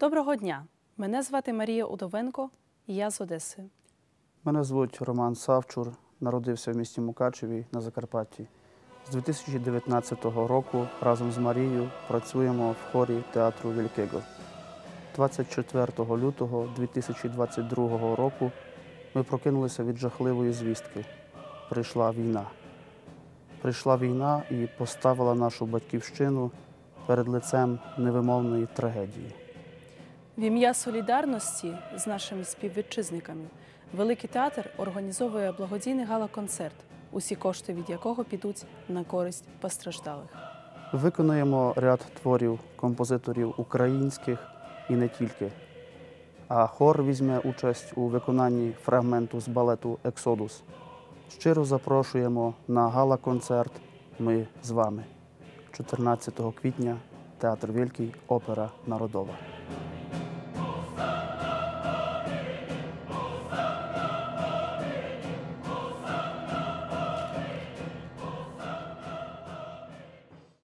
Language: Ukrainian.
Доброго дня! Мене звати Марія Удовенко, і я з Одеси. Мене звуть Роман Савчур, народився в місті Мукачеві на Закарпатті. З 2019 року разом з Марією працюємо в хорі театру Великого. 24 лютого 2022 року ми прокинулися від жахливої звістки. Прийшла війна. Прийшла війна і поставила нашу батьківщину перед лицем невимовної трагедії. В ім'я солідарності з нашими співвітчизниками Великий театр організовує благодійний гала-концерт, усі кошти від якого підуть на користь постраждалих. Виконуємо ряд творів композиторів українських і не тільки. А хор візьме участь у виконанні фрагменту з балету Ексодус. Щиро запрошуємо на гала-концерт Ми з вами 14 квітня Театр Вільки, опера Народова.